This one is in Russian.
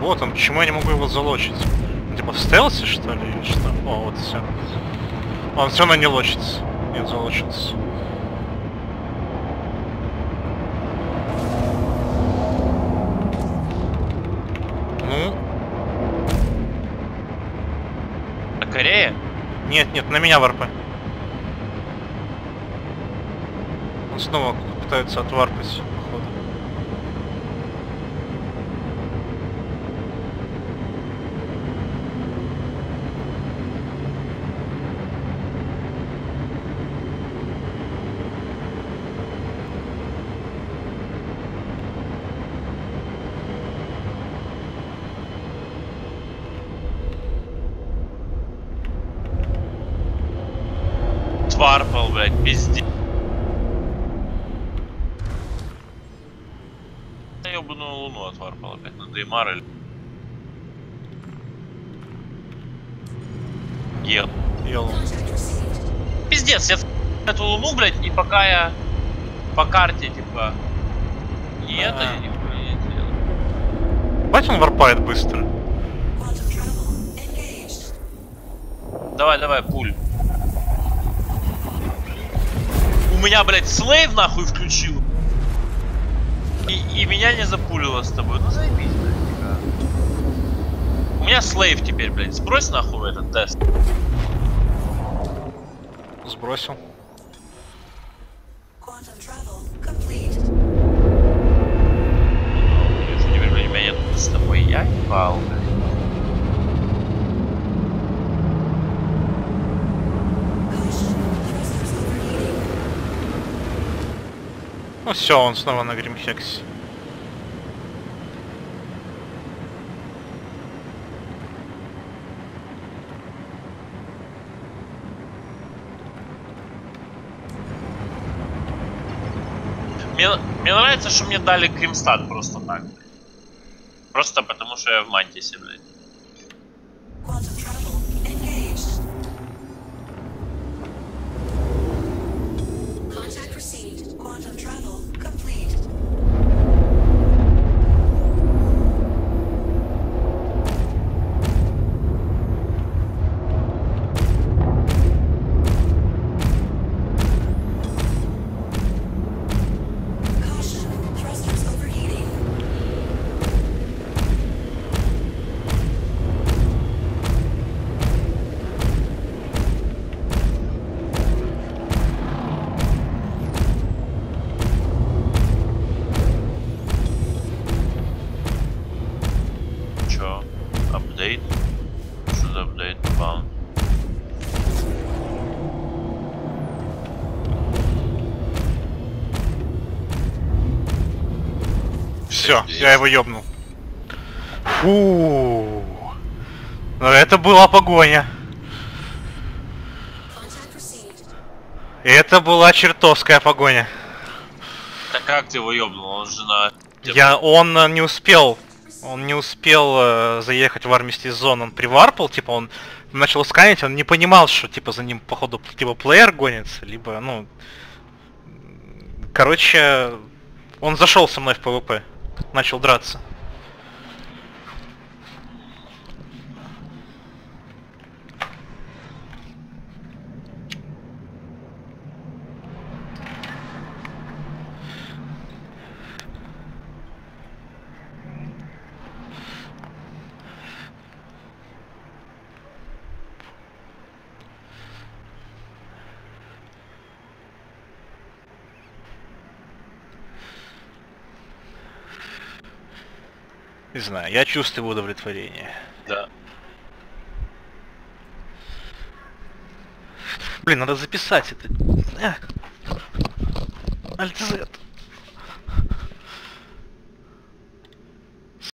Вот он, почему я не могу его залочить? Он типа в стелсе что ли или что? О, вот все. Он все равно не лочится. Нет, залочится. Ну, На Корее? нет, нет, на меня варпы. Он снова пытается отварпать, Тварпал, блядь, пизде. Я ебаную луну отварпал опять на Деймар или... Ел. Ел. Пиздец, я эту луну, блядь, и пока я по карте, типа, это, А. я нихуя не делал. Бать он варпает быстро. Давай, давай, пуль. Меня, блядь, слейв нахуй включил. И, и меня не запулило с тобой. Ну заебись, блядь, нифига. У меня слейв теперь, блядь. Сбрось нахуй этот тест. Сбросил. Quantum travel complete. Что теперь, блядь, у меня нет с тобой. Я ебал, Ну все, он снова на Гримхексе. Мне, мне нравится, что мне дали Кримстат просто так. Просто потому, что я в Мантисе, блядь. Все, я его ёбнул. Фу. Ну, Это была погоня. Это была чертовская погоня. Так как ты его ёбнул? Он же на... Я, он э, не успел, он не успел э, заехать в армистий зон, он приварпал, типа он начал сканить, он не понимал, что типа за ним походу либо плеер гонится, либо, ну, короче, он зашел со мной в ПВП, начал драться. Не знаю, я чувствую удовлетворение. Да. Блин, надо записать это. Z.